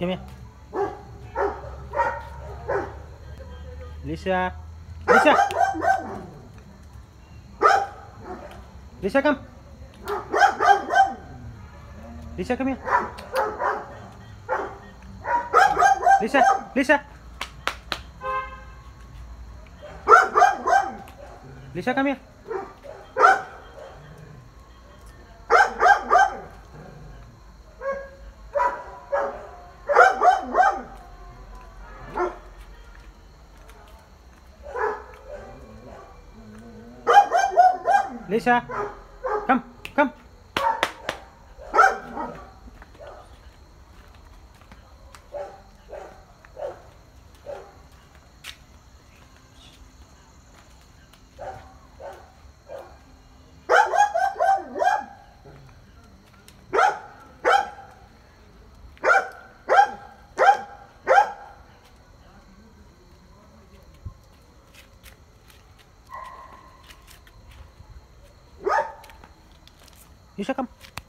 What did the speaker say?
Come here. Lisa. Lisa. Lisa, come. Lisa, come here. Lisa, Lisa. Lisa, come here. Lisa, come, Lisa, come.